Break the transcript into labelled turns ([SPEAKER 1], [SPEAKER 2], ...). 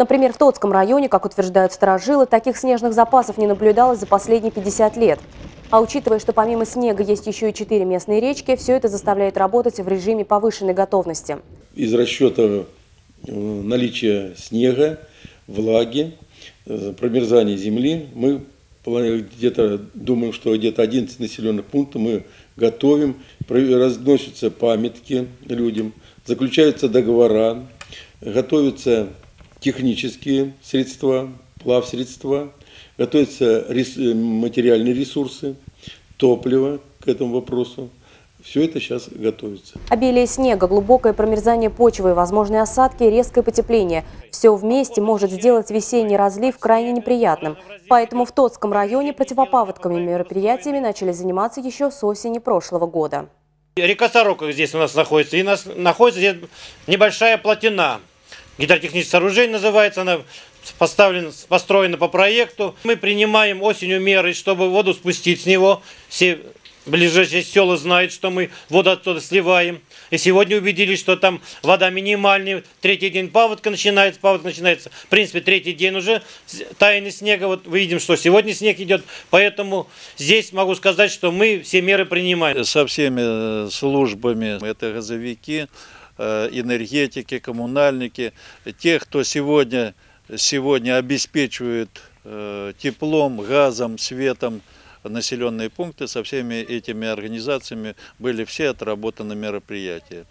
[SPEAKER 1] Например, в Тотском районе, как утверждают сторожилы, таких снежных запасов не наблюдалось за последние 50 лет. А учитывая, что помимо снега есть еще и четыре местные речки, все это заставляет работать в режиме повышенной готовности.
[SPEAKER 2] из расчета э, наличия снега, влаги, э, промерзания земли мы где-то думаем, что где-то 11 населенных пунктов мы готовим, разносятся памятки людям, заключаются договора, готовятся технические средства, плавсредства, готовятся рес- э, материальные ресурсы, топливо к этому вопросу. Все это сейчас готовится.
[SPEAKER 1] Обилие снега, глубокое промерзание почвы, возможные осадки резкое потепление – все вместе может сделать весенний разлив крайне неприятным. Поэтому в Тотском районе противопаводковыми мероприятиями начали заниматься еще с осени прошлого года.
[SPEAKER 3] Река Сорока здесь у нас находится. И нас находится здесь небольшая плотина. Гидротехническое сооружение называется. Она поставлена, построена по проекту. Мы принимаем осенью меры, чтобы воду спустить с него. Все ближайшие села знают, что мы воду оттуда сливаем. И сегодня убедились, что там вода минимальная. Третий день паводка начинается. Паводок начинается. В принципе, третий день уже таяния снега. Вот мы видим, что сегодня снег идет. Поэтому здесь могу сказать, что мы все меры принимаем.
[SPEAKER 4] со всеми э, службами. Это газовики, энергетики, коммунальники, те, кто сегодня, сегодня обеспечивает э, теплом, газом, светом населенные пункты, со всеми этими организациями были все отработаны мероприятия.